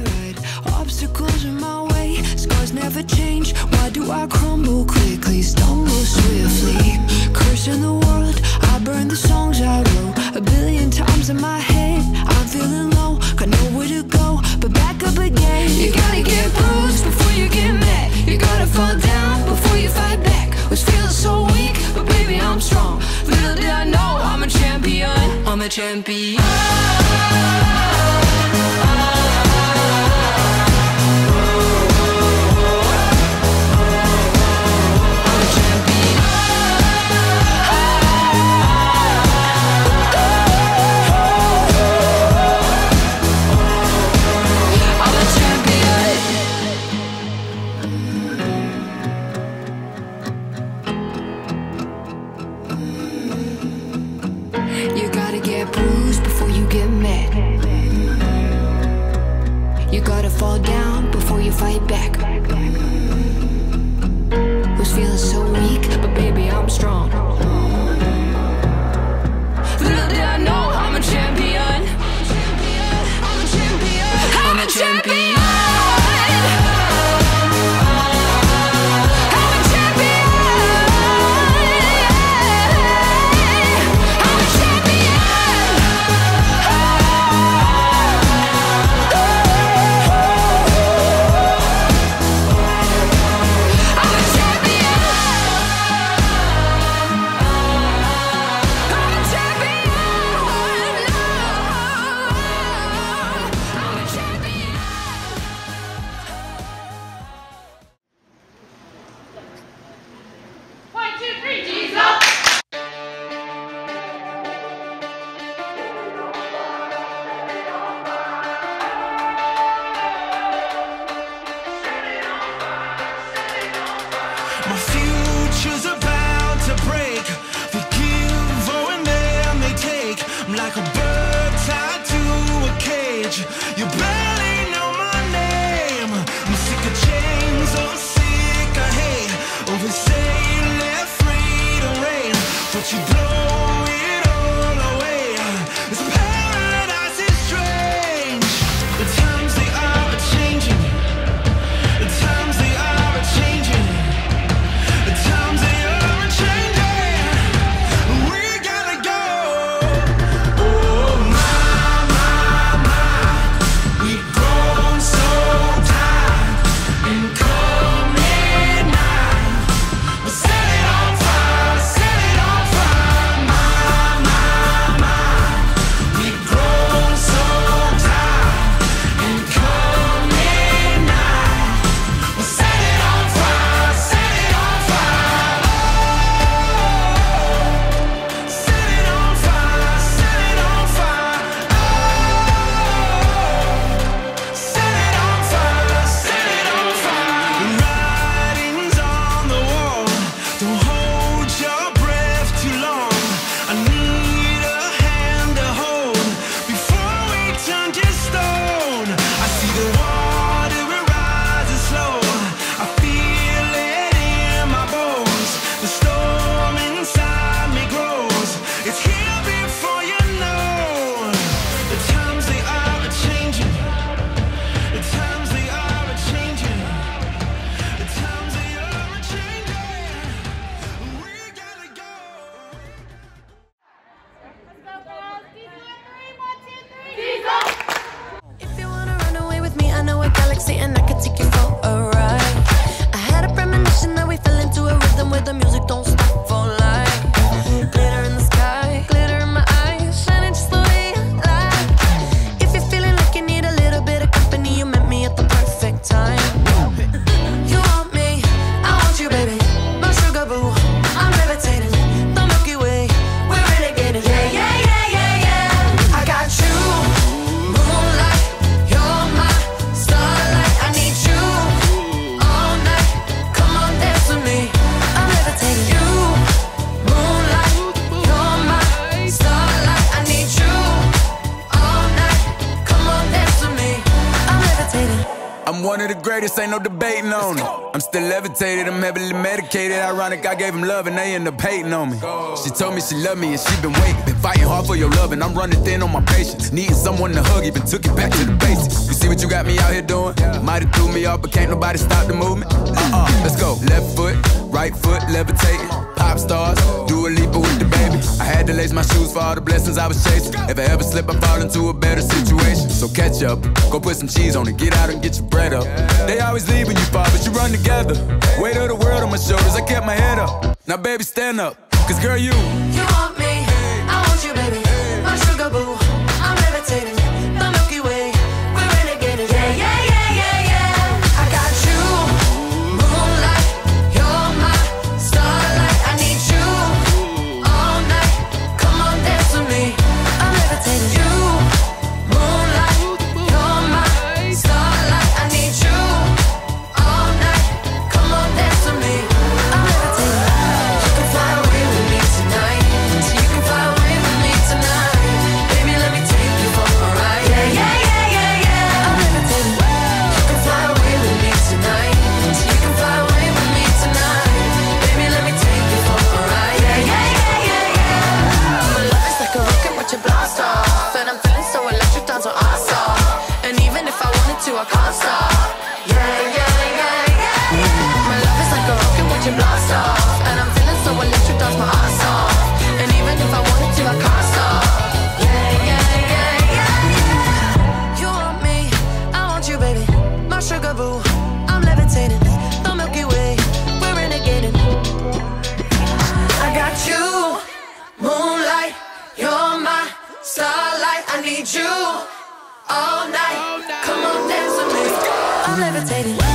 ride. Obstacles in my way, scars never change. Why do I crumble quickly, stumble swiftly? Cursing the world, I burn the songs I wrote a billion times in my head. I'm feeling low, got nowhere to go, but back up again. You gotta get bruised before you get mad. You gotta fall down before you fight back. Was feeling so weak, but baby I'm strong. Little did I know I'm a champion. I'm a champion. Fall down before you fight back. Was feeling so weak, but baby, I'm strong. Little did I know I'm a champion. I'm a champion. I'm a champion. Cage. You barely know my name. I'm sick of chains, oh sick of hate. They say let freedom reign, but you one of the greatest, ain't no debating on it. I'm still levitated, I'm heavily medicated. Ironic, I gave him love and they end up hating on me. She told me she loved me and she been waiting. Been fighting hard for your love and I'm running thin on my patience. Needing someone to hug, even took it back to the basics. You see what you got me out here doing? Might have threw me off, but can't nobody stop the movement. Uh-uh, let's go. Left foot, right foot, levitating. Pop stars, do a leap with the baby. I had to lace my shoes for all the blessings I was chasing. If I ever slip, I fall into a better situation. So catch up, go put some cheese on it, get out and get your bread up. They always when you fall, but you run together. Weight of the world on my shoulders, I kept my head up. Now, baby, stand up. Cause, girl, you. I'm levitating.